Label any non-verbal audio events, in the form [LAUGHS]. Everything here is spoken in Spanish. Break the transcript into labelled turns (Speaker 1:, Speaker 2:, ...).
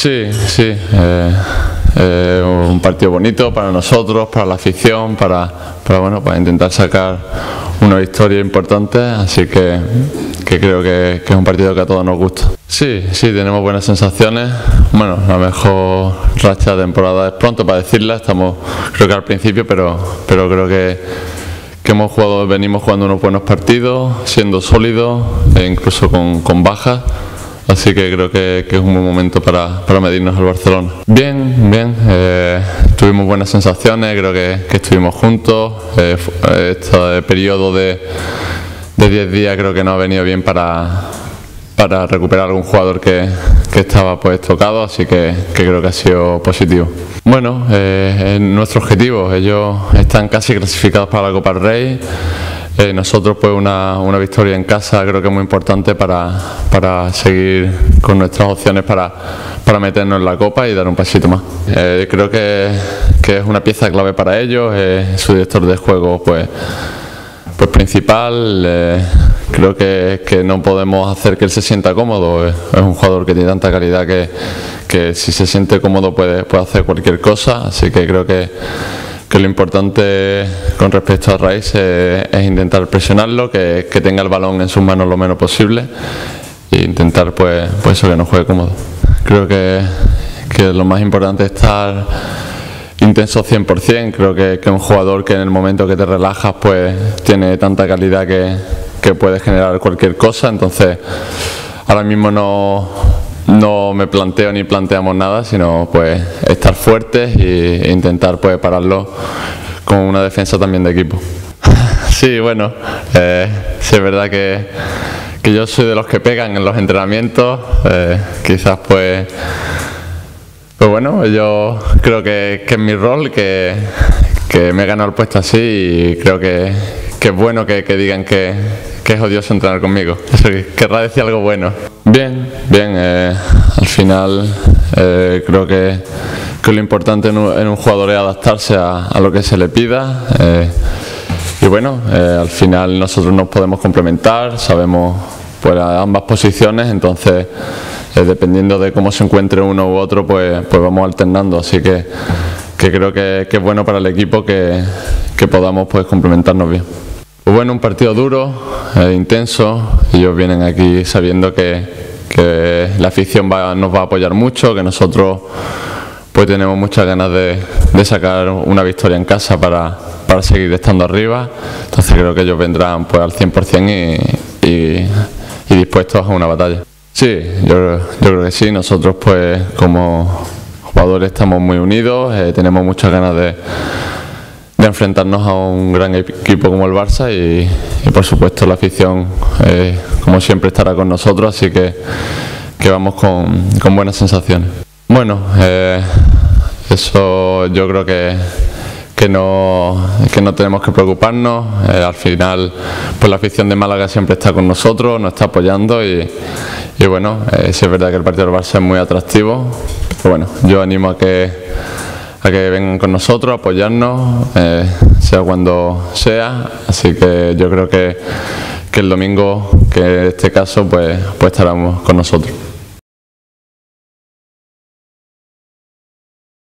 Speaker 1: Sí, sí. Eh, eh, un partido bonito para nosotros, para la afición, para, para, bueno, para intentar sacar una victoria importante, así que, que creo que, es un partido que a todos nos gusta. Sí, sí, tenemos buenas sensaciones. Bueno, la mejor racha de temporada es pronto para decirla, estamos creo que al principio, pero, pero creo que, que hemos jugado, venimos jugando unos buenos partidos, siendo sólidos e incluso con, con bajas. Así que creo que, es un buen momento para, para, medirnos al Barcelona. Bien, bien, eh, tuvimos buenas sensaciones, creo que, estuvimos juntos. Eh, este periodo de 10 días creo que no ha venido bien para, para recuperar algún jugador que, que estaba pues tocado, así que, que, creo que ha sido positivo. Bueno, eh, es nuestro objetivo, ellos están casi clasificados para la Copa del Rey. Eh, nosotros pues una, una, victoria en casa creo que es muy importante para, para seguir con nuestras opciones para, para, meternos en la copa y dar un pasito más. Eh, creo que, que, es una pieza clave para ellos, es su director de juego pues, pues principal. Eh, creo que, que, no podemos hacer que él se sienta cómodo, es, es un jugador que tiene tanta calidad que, que si se siente cómodo puede, puede hacer cualquier cosa, así que creo que que lo importante con respecto a Rice eh, es intentar presionarlo, que, tenga el balón en sus manos lo menos posible e intentar pues, pues que no juegue cómodo. Creo que, que lo más importante es estar intenso 100%, creo que, que un jugador que en el momento que te relajas pues tiene tanta calidad que, que puede generar cualquier cosa, entonces ahora mismo no no me planteo ni planteamos nada, sino pues estar fuertes e intentar pues pararlo con una defensa también de equipo. [LAUGHS] sí, bueno, eh, sí es verdad que, que, yo soy de los que pegan en los entrenamientos, eh, quizás pues, pues bueno, yo creo que, que es mi rol, que, que me he ganado el puesto así y creo que, que es bueno que, que digan que, que es odioso entrenar conmigo. Eso querrá decir algo bueno. Bien, bien. Eh, al final eh, creo que, que, lo importante en un, jugador es adaptarse a, lo que se le pida. Eh, y bueno, eh, al final nosotros nos podemos complementar, sabemos pues ambas posiciones, entonces dependiendo de cómo se encuentre uno u otro, pues, pues vamos alternando. Así que, que creo que, que, es bueno para el equipo que, que podamos pues complementarnos bien. Pues bueno, un partido duro, eh, intenso. Ellos vienen aquí sabiendo que, la afición va, nos va a apoyar mucho, que nosotros pues tenemos muchas ganas de, sacar una victoria en casa para, para, seguir estando arriba. Entonces creo que ellos vendrán pues al 100% y, y, y dispuestos a una batalla. Sí, yo, yo, creo que sí. Nosotros pues como jugadores estamos muy unidos, eh, tenemos muchas ganas de de enfrentarnos a un gran equipo como el Barça y, por supuesto la afición eh, como siempre estará con nosotros así que, vamos con, buenas sensaciones. Bueno eh, eso yo creo que que no, que no tenemos que preocuparnos. Eh, al final pues la afición de Málaga siempre está con nosotros nos está apoyando y, y bueno eh, sí es verdad que el partido del Barça es muy atractivo. Bueno yo animo a que a que vengan con nosotros, apoyarnos, eh, sea cuando sea. Así que yo creo que, que el domingo, que en este caso, pues, pues estaremos con nosotros.